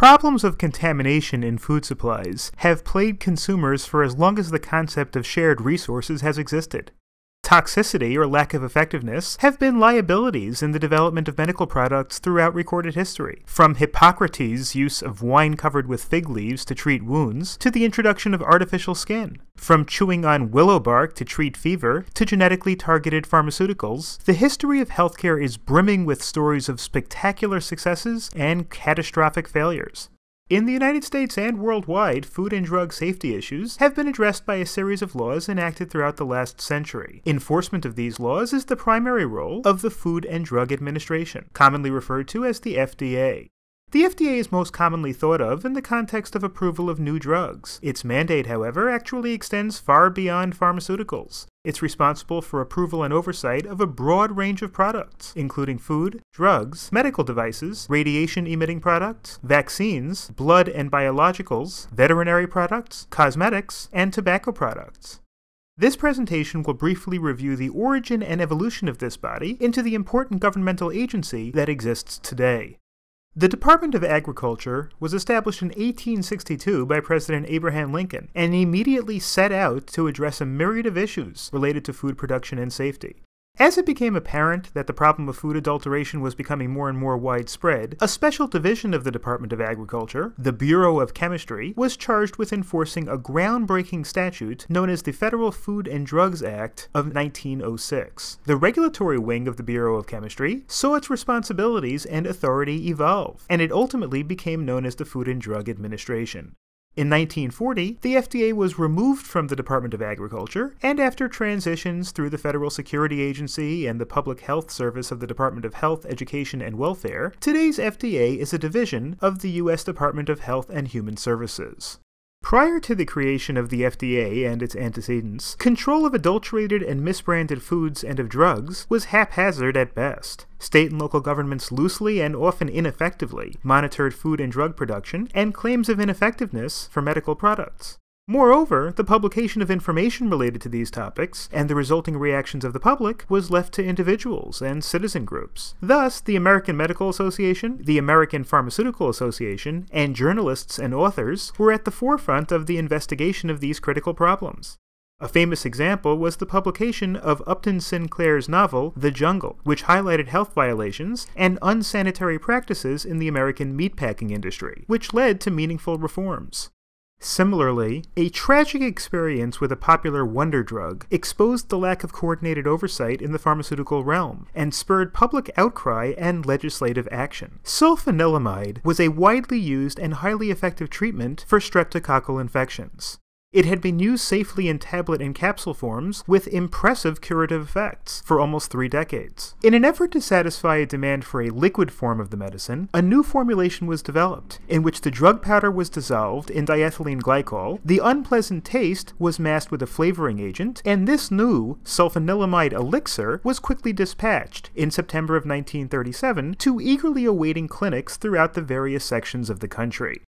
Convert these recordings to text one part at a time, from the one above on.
Problems of contamination in food supplies have plagued consumers for as long as the concept of shared resources has existed. Toxicity or lack of effectiveness have been liabilities in the development of medical products throughout recorded history, from Hippocrates' use of wine covered with fig leaves to treat wounds to the introduction of artificial skin. From chewing on willow bark to treat fever to genetically targeted pharmaceuticals, the history of healthcare is brimming with stories of spectacular successes and catastrophic failures. In the United States and worldwide, food and drug safety issues have been addressed by a series of laws enacted throughout the last century. Enforcement of these laws is the primary role of the Food and Drug Administration, commonly referred to as the FDA. The FDA is most commonly thought of in the context of approval of new drugs. Its mandate, however, actually extends far beyond pharmaceuticals. It's responsible for approval and oversight of a broad range of products, including food, drugs, medical devices, radiation emitting products, vaccines, blood and biologicals, veterinary products, cosmetics, and tobacco products. This presentation will briefly review the origin and evolution of this body into the important governmental agency that exists today. The Department of Agriculture was established in 1862 by President Abraham Lincoln and immediately set out to address a myriad of issues related to food production and safety. As it became apparent that the problem of food adulteration was becoming more and more widespread, a special division of the Department of Agriculture, the Bureau of Chemistry, was charged with enforcing a groundbreaking statute known as the Federal Food and Drugs Act of 1906. The regulatory wing of the Bureau of Chemistry saw its responsibilities and authority evolve, and it ultimately became known as the Food and Drug Administration. In 1940, the FDA was removed from the Department of Agriculture, and after transitions through the Federal Security Agency and the Public Health Service of the Department of Health, Education, and Welfare, today's FDA is a division of the U.S. Department of Health and Human Services. Prior to the creation of the FDA and its antecedents, control of adulterated and misbranded foods and of drugs was haphazard at best. State and local governments loosely and often ineffectively monitored food and drug production and claims of ineffectiveness for medical products. Moreover, the publication of information related to these topics and the resulting reactions of the public was left to individuals and citizen groups. Thus, the American Medical Association, the American Pharmaceutical Association, and journalists and authors were at the forefront of the investigation of these critical problems. A famous example was the publication of Upton Sinclair's novel, The Jungle, which highlighted health violations and unsanitary practices in the American meatpacking industry, which led to meaningful reforms. Similarly, a tragic experience with a popular wonder drug exposed the lack of coordinated oversight in the pharmaceutical realm and spurred public outcry and legislative action. Sulfanilamide was a widely used and highly effective treatment for streptococcal infections. It had been used safely in tablet and capsule forms with impressive curative effects for almost three decades. In an effort to satisfy a demand for a liquid form of the medicine, a new formulation was developed, in which the drug powder was dissolved in diethylene glycol, the unpleasant taste was masked with a flavoring agent, and this new sulfanilamide elixir was quickly dispatched in September of 1937 to eagerly awaiting clinics throughout the various sections of the country.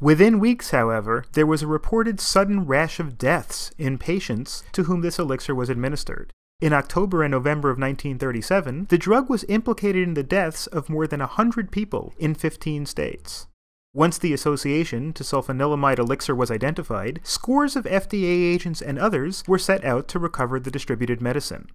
Within weeks, however, there was a reported sudden rash of deaths in patients to whom this elixir was administered. In October and November of 1937, the drug was implicated in the deaths of more than 100 people in 15 states. Once the association to sulfanilamide elixir was identified, scores of FDA agents and others were set out to recover the distributed medicine.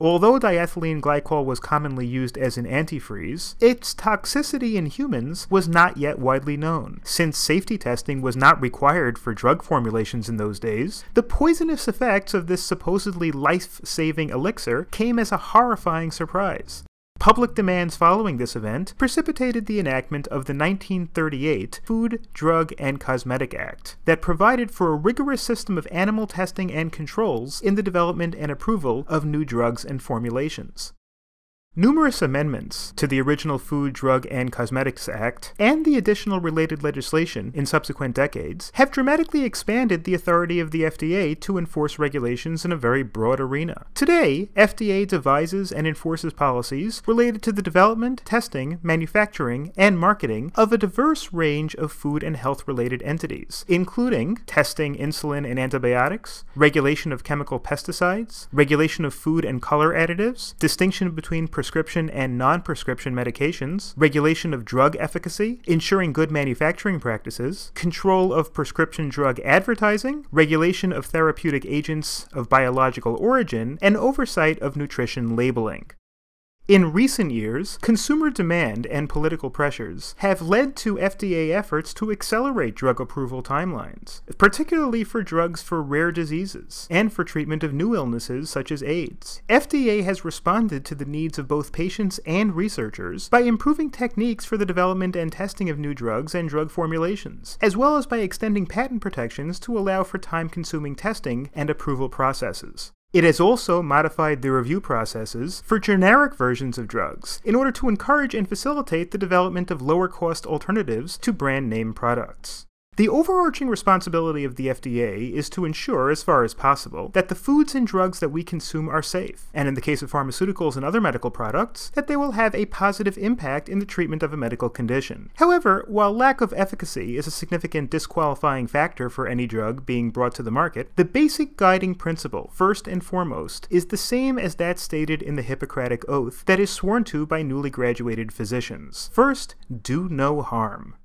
Although diethylene glycol was commonly used as an antifreeze, its toxicity in humans was not yet widely known. Since safety testing was not required for drug formulations in those days, the poisonous effects of this supposedly life saving elixir came as a horrifying surprise. Public demands following this event precipitated the enactment of the 1938 Food, Drug, and Cosmetic Act that provided for a rigorous system of animal testing and controls in the development and approval of new drugs and formulations. Numerous amendments to the original Food, Drug, and Cosmetics Act and the additional related legislation in subsequent decades have dramatically expanded the authority of the FDA to enforce regulations in a very broad arena. Today, FDA devises and enforces policies related to the development, testing, manufacturing, and marketing of a diverse range of food and health related entities, including testing insulin and antibiotics, regulation of chemical pesticides, regulation of food and color additives, distinction between prescription and non prescription medications, regulation of drug efficacy, ensuring good manufacturing practices, control of prescription drug advertising, regulation of therapeutic agents of biological origin, and oversight of nutrition labeling. In recent years, consumer demand and political pressures have led to FDA efforts to accelerate drug approval timelines, particularly for drugs for rare diseases and for treatment of new illnesses such as AIDS. FDA has responded to the needs of both patients and researchers by improving techniques for the development and testing of new drugs and drug formulations, as well as by extending patent protections to allow for time consuming testing and approval processes. It has also modified the review processes for generic versions of drugs in order to encourage and facilitate the development of lower cost alternatives to brand name products. The overarching responsibility of the FDA is to ensure, as far as possible, that the foods and drugs that we consume are safe, and in the case of pharmaceuticals and other medical products, that they will have a positive impact in the treatment of a medical condition. However, while lack of efficacy is a significant disqualifying factor for any drug being brought to the market, the basic guiding principle, first and foremost, is the same as that stated in the Hippocratic Oath that is sworn to by newly graduated physicians. First, do no harm.